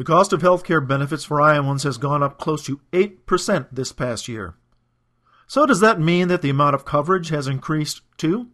The cost of health care benefits for Iowans has gone up close to 8% this past year. So, does that mean that the amount of coverage has increased too?